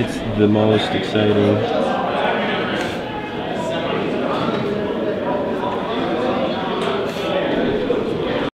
it's the most exciting